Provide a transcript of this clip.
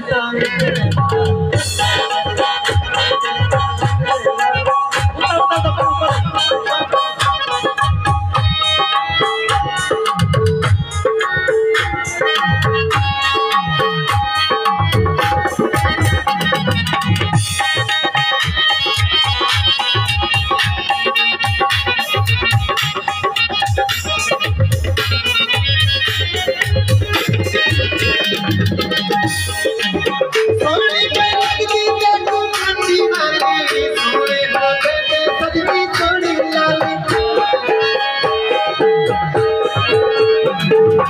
生日